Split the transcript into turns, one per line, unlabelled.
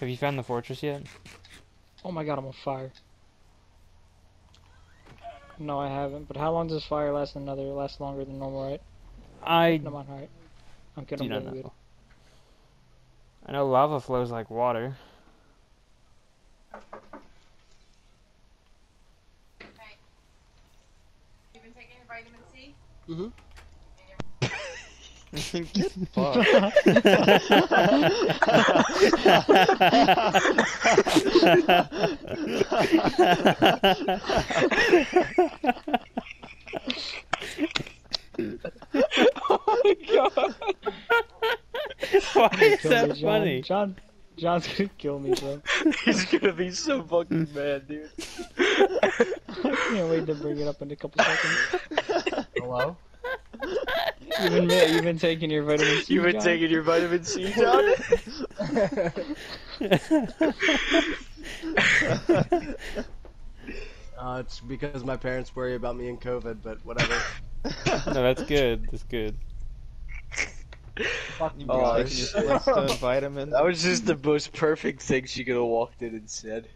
Have you found the fortress yet?
Oh my god, I'm on fire. No, I haven't. But how long does fire last? Another last longer than normal, right?
I
No, I'm right. I'm good.
do
I'm
not
really
know.
good.
I know lava flows like water.
You've been taking your vitamin C? Mm-hmm.
Get fucked.
oh my god.
Why is that
me, John.
funny?
John, John's gonna kill me, bro.
He's gonna be so fucking mad, dude.
I can't wait to bring it up in a couple seconds.
Hello?
You've been, you've been taking your vitamin C,
You've been
John?
taking your vitamin C, John?
Uh, it's because my parents worry about me and COVID, but whatever.
no, that's good. That's good.
Fuck you
Oh,
guys.
I
Your Flintstone.
That was just the most perfect thing she could have walked in and said.